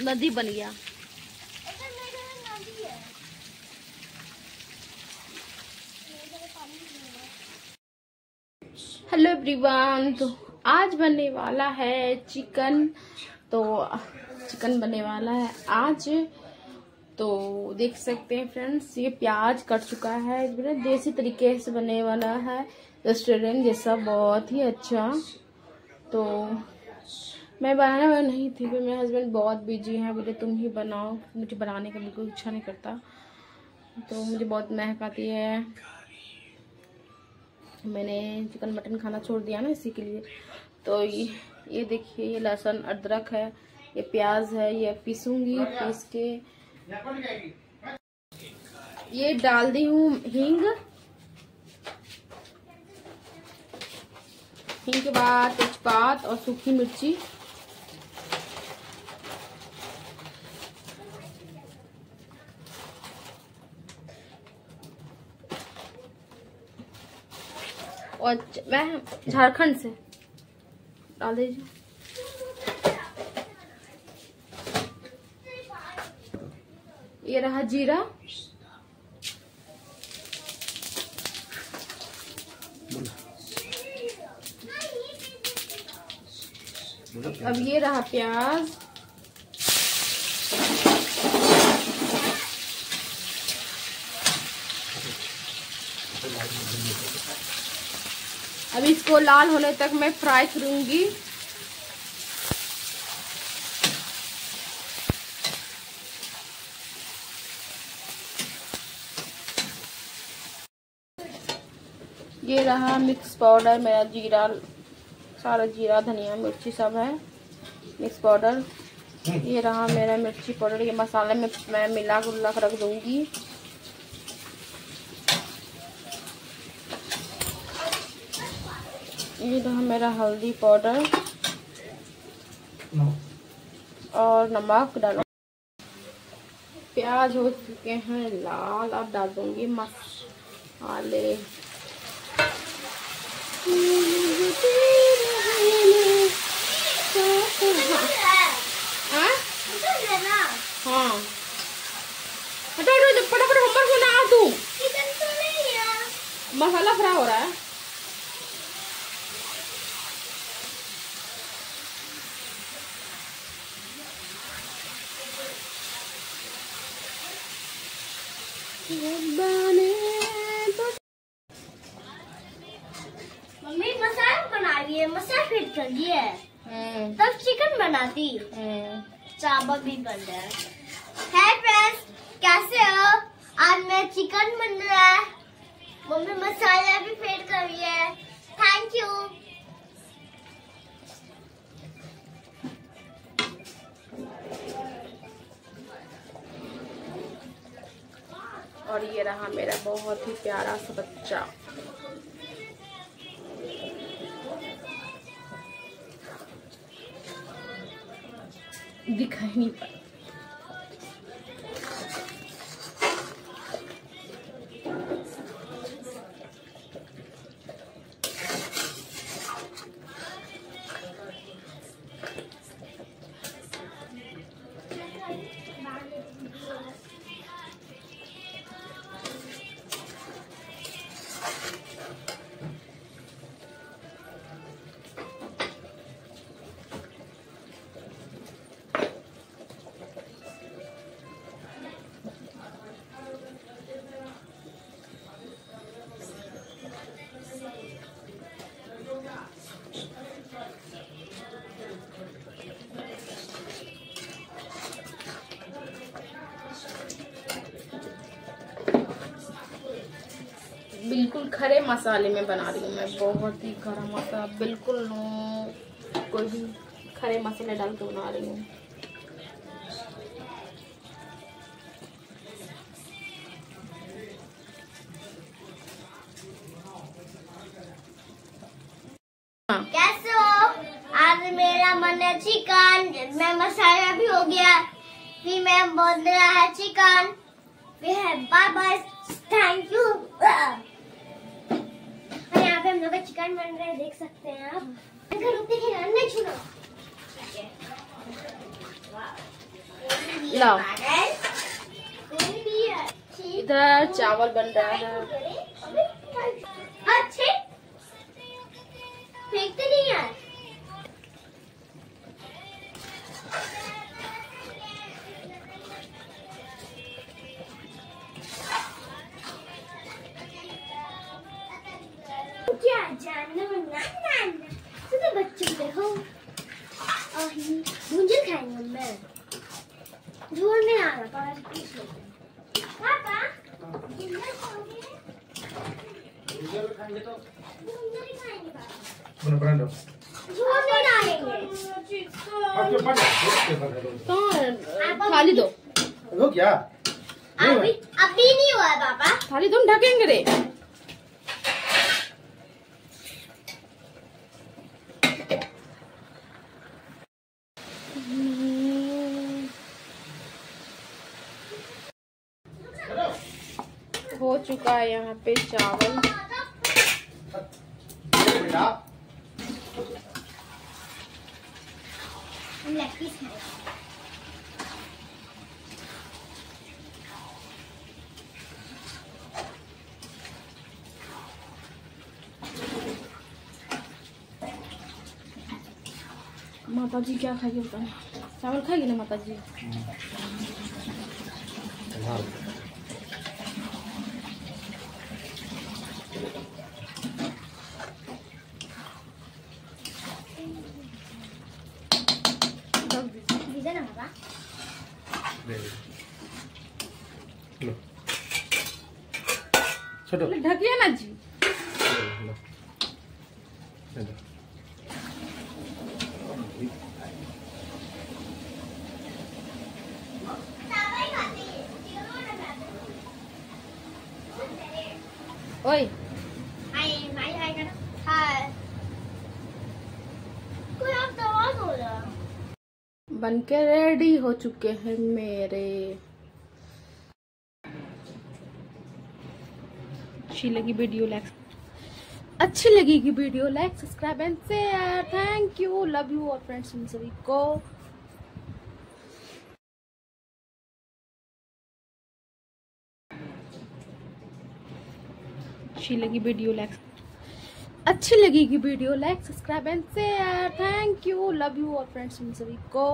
नदी बन गया। हेलो एवरीवन तो आज बनने वाला है चिकन। तो चिकन बनने वाला है आज। तो देख सकते हैं फ्रेंड्स ये प्याज कट चुका है। देसी तरीके से बनने वाला है। रेस्टोरेंट जैसा, बहुत ही अच्छा। तो मैं बनाने वाला नहीं थी, फिर मेरे हस्बैंड बहुत बिज़ी हैं, बोले तुम ही बनाओ, मुझे बनाने का बिल्कुल इच्छा नहीं करता। तो मुझे बहुत महक आती है। मैंने चिकन मटन खाना छोड़ दिया ना इसी के लिए। तो ये ये देखिए, ये लहसुन, अदरक है, ये प्याज है, ये पीसूँगी, पीस के। ये डाल दी हूँ हींग। हींग के बाद तेजपात और सूखी मिर्ची। और मैं झारखंड से। डाल दीजिए ये रहा जीरा। अब ये रहा प्याज। अब इसको लाल होने तक मैं फ्राई करूँगी। ये रहा मिक्स पाउडर, मेरा जीरा, सारा जीरा, धनिया, मिर्ची सब है। Mix powder. ये रहा मेरा मिर्ची पाउडर, ये मसाले में मैं मिला कर रख दूँगी। ये रहा मेरा हल्दी पाउडर। और नमक डालो। प्याज हो चुके हैं लाल अब डाल दूँगी मसाले हाँ? हटो हटो फटाफट होमवर्क में ना आ तू मसाला फ्राई हो रहा है। मम्मी मसाला बना रही है मसाला फिट कर रही है तब चिकन बनाती। हम्म। चावल भी बन रहा है। है फ्रेंड्स कैसे हो? आज मैं चिकन बन रहा है। मम्मी मसाला भी फिट कर रही है थैंक यू और ये रहा मेरा बहुत ही प्यारा सा बच्चा। दिखाई नहीं पड़ा खरे मसाले में बना रही हूँ मैं। बहुत ही गरम मसाला बिल्कुल नो कोई भी खरे मसाले डाल के बना रही हूँ। हाँ। कैसे हो? आज मेरा मन है चिकन मैं मसाला भी हो गया। फिर मैं बोल रहा है चिकन। फिर है बाय बाय थैंक यू यहाँ पे चिकन बन रहा है देख सकते हैं आप। लाओ। इधर चावल बन रहा है। क्या जानना ना ना ना सुनो बच्चों देखो और ये खाएँगे मैं झोल में आ रहा पापा पापा भुंजन खाओगे खाएँगे तो भुंजन खाएँगे पापा बना बना लो झोल में डालेंगे आपके पास आपके पास कहाँ थाली दो। वो क्या? अभी अभी नहीं हुआ पापा। थाली तुम ढकेंगे रे हो चुका है यहाँ पे चावल। माता जी क्या खाएगी पता नहीं चावल खाएगी ना माता जी दीजिए ना पापा लो छोटो ढकिए ना जी। ओए। हाय हाय हाय कर हाय। कोई आप दवा हो रहा? बन के रेडी हो चुके हैं मेरे। अच्छी लगी वीडियो लाइक अच्छी लगेगी video like subscribe and share thank you love you और फ्रेंड्स उन सभी को। अच्छी लगी वीडियो लाइक अच्छी लगेगी video like subscribe and share thank you love you और फ्रेंड्स उन सभी को।